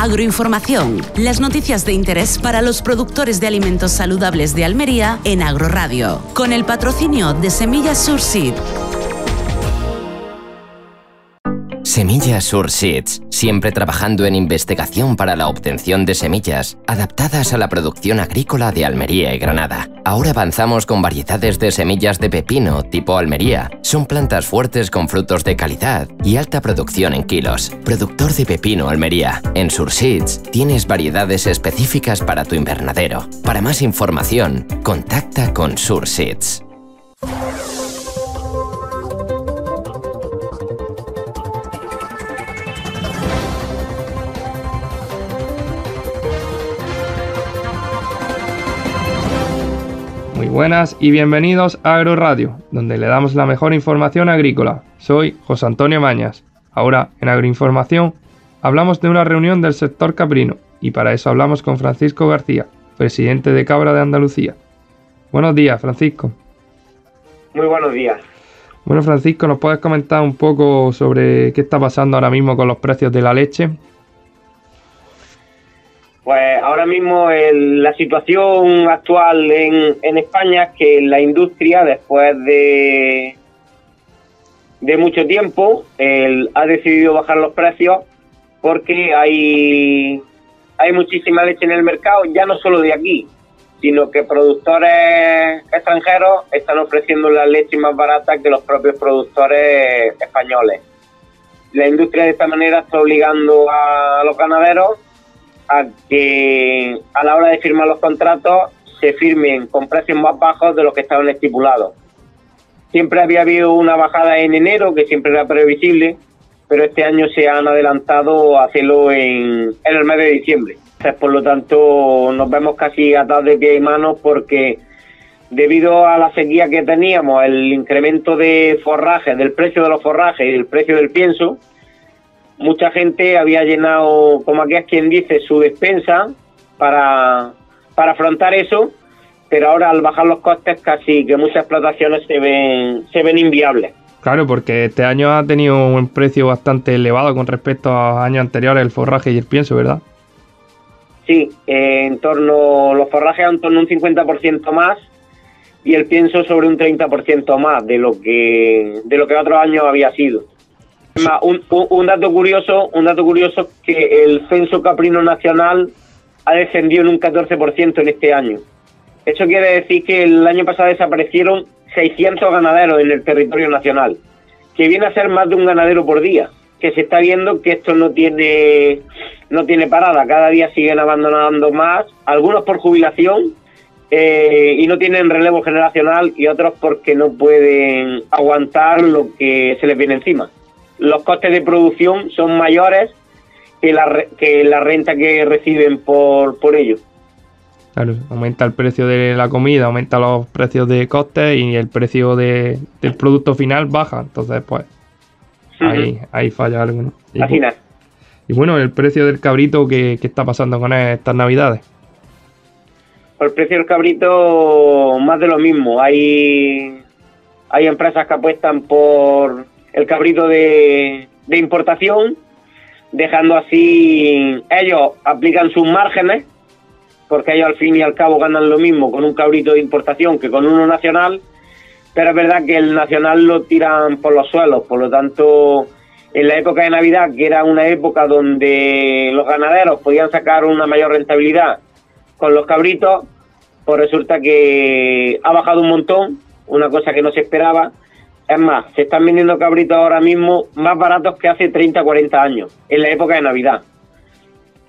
Agroinformación, las noticias de interés para los productores de alimentos saludables de Almería en Agroradio, con el patrocinio de Semillas Surseed. Semillas Surseeds, siempre trabajando en investigación para la obtención de semillas adaptadas a la producción agrícola de Almería y Granada. Ahora avanzamos con variedades de semillas de pepino tipo Almería. Son plantas fuertes con frutos de calidad y alta producción en kilos. Productor de pepino Almería. En Surseeds tienes variedades específicas para tu invernadero. Para más información, contacta con Surseeds. Buenas y bienvenidos a Agro Radio, donde le damos la mejor información agrícola. Soy José Antonio Mañas. Ahora, en Agroinformación, hablamos de una reunión del sector caprino y para eso hablamos con Francisco García, presidente de Cabra de Andalucía. Buenos días, Francisco. Muy buenos días. Bueno, Francisco, ¿nos puedes comentar un poco sobre qué está pasando ahora mismo con los precios de la leche? Pues ahora mismo la situación actual en, España es que la industria, después de, de mucho tiempo, ha decidido bajar los precios porque hay, hay muchísima leche en el mercado, ya no solo de aquí, sino que productores extranjeros están ofreciendo la leche más barata que los propios productores españoles. La industria de esta manera está obligando a los ganaderos a que a la hora de firmar los contratos se firmen con precios más bajos de los que estaban estipulados. Siempre había habido una bajada en enero, que siempre era previsible, pero este año se han adelantado a hacerlo en, en el mes de diciembre. por lo tanto, nos vemos casi atados de pie y manos porque debido a la sequía que teníamos, el incremento de forraje, del precio de los forrajes y del precio del pienso, mucha gente había llenado, como aquí es quien dice, su despensa para, para afrontar eso, pero ahora al bajar los costes casi que muchas explotaciones se ven, se ven inviables. Claro, porque este año ha tenido un precio bastante elevado con respecto a años anteriores, el forraje y el pienso, ¿verdad? Sí, en torno, los forrajes en torno a un 50% más y el pienso sobre un 30% más de lo que de lo que otros años había sido. Un, dato curioso, un dato curioso que el censo caprino nacional ha descendido en un 14% en este año. Eso quiere decir que el año pasado desaparecieron 600 ganaderos en el territorio nacional, que viene a ser más de un ganadero por día, que se está viendo que esto no tiene no tiene parada, cada día siguen abandonando más, algunos por jubilación eh, y no tienen relevo generacional y otros porque no pueden aguantar lo que se les viene encima los costes de producción son mayores que la, que la renta que reciben por, por ello. Claro, aumenta el precio de la comida, aumenta los precios de costes y el precio de, del producto final baja. Entonces, pues, ahí, ahí falla algo. ¿no? Y, y, bueno, el precio del cabrito, ¿qué, está pasando con estas navidades? El precio del cabrito, más de lo mismo. Hay, hay empresas que apuestan por el cabrito de, importación, dejando así, ellos aplican sus márgenes, porque ellos al fin y al cabo ganan lo mismo con un cabrito de importación que con uno nacional, pero es verdad que el nacional lo tiran por los suelos, por lo tanto, en la época de Navidad, que era una época donde los ganaderos podían sacar una mayor rentabilidad con los cabritos, pues resulta que ha bajado un montón, una cosa que no se esperaba, es más, se están vendiendo cabritos ahora mismo más baratos que hace 30, 40 años, en la época de Navidad.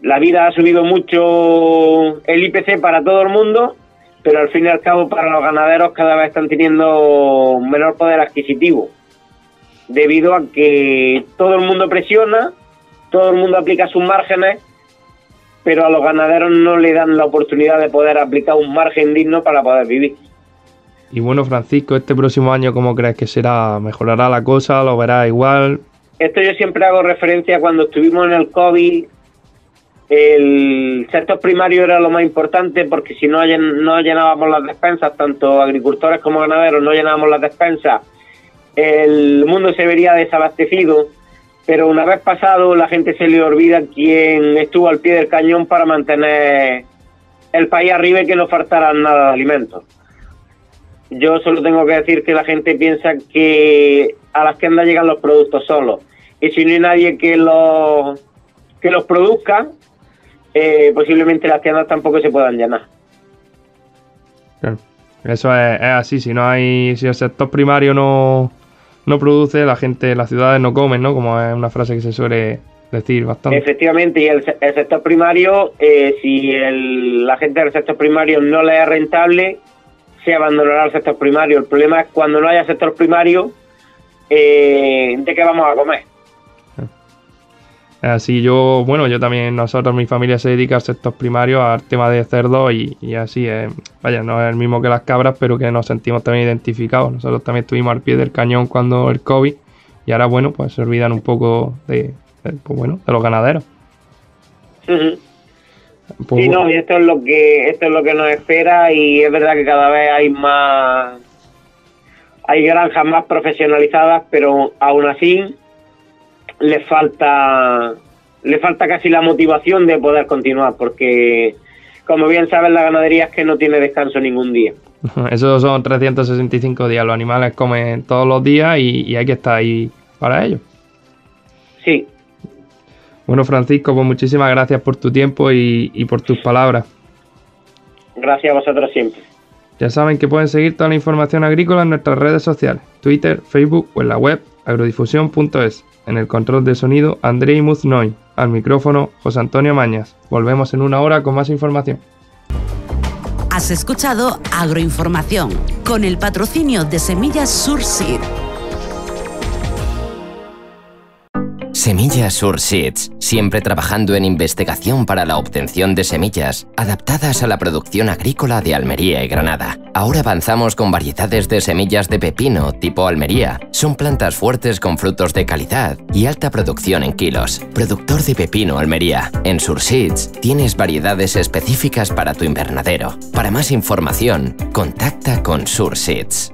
La vida ha subido mucho el IPC para todo el mundo, pero al fin y al cabo para los ganaderos cada vez están teniendo menor poder adquisitivo, debido a que todo el mundo presiona, todo el mundo aplica sus márgenes, pero a los ganaderos no le dan la oportunidad de poder aplicar un margen digno para poder vivir. Y bueno, Francisco, este próximo año, ¿cómo crees que será? ¿Mejorará la cosa? ¿Lo verá igual? Esto yo siempre hago referencia cuando estuvimos en el COVID. El sector primario era lo más importante porque si no, no llenábamos las despensas, tanto agricultores como ganaderos no llenábamos las despensas, el mundo se vería desabastecido pero una vez pasado la gente se le olvida quién estuvo al pie del cañón para mantener el país arriba y que no faltara nada de alimentos. Yo solo tengo que decir que la gente piensa que a las tiendas llegan los productos solos y si no hay nadie que los que los produzca, eh, posiblemente las tiendas tampoco se puedan llenar. Eso es, así, si no hay, si el sector primario no, no produce, la gente, las ciudades no comen, ¿no? Como es una frase que se suele decir bastante. Efectivamente, y el, sector primario, eh, si la gente del sector primario no le es rentable, se abandonará el sector primario. El problema es cuando no haya sector primario, eh, ¿de qué vamos a comer? Así yo, bueno, yo también, nosotros, mi familia se dedica al sector primario, al tema de cerdo y, así, eh, vaya, no es el mismo que las cabras, pero que nos sentimos también identificados. Nosotros también estuvimos al pie del cañón cuando el COVID y ahora, bueno, pues se olvidan un poco de, pues bueno, de los ganaderos. Pues sí, no, y esto es lo que esto es lo que nos espera y es verdad que cada vez hay más hay granjas más profesionalizadas, pero aún así le falta le falta casi la motivación de poder continuar porque como bien sabes la ganadería es que no tiene descanso ningún día. Esos son 365 días, los animales comen todos los días y, hay que estar ahí para ellos. Sí. Bueno Francisco, pues muchísimas gracias por tu tiempo y, y por tus palabras. Gracias a vosotros siempre. Ya saben que pueden seguir toda la información agrícola en nuestras redes sociales, Twitter, Facebook o en la web agrodifusión.es. En el control de sonido, Andrei Muznoy. Al micrófono, José Antonio Mañas. Volvemos en una hora con más información. Has escuchado Agroinformación con el patrocinio de Semillas Surseed Semillas Sur Seeds, siempre trabajando en investigación para la obtención de semillas adaptadas a la producción agrícola de Almería y Granada. Ahora avanzamos con variedades de semillas de pepino tipo Almería. Son plantas fuertes con frutos de calidad y alta producción en kilos. Productor de pepino Almería. En Sur Seeds tienes variedades específicas para tu invernadero. Para más información, contacta con Sur Seeds.